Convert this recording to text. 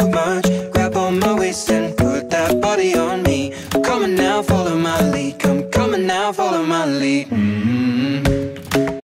too much. Grab on my waist and put that body on me. I'm coming now, follow my lead. Come coming now, follow my lead.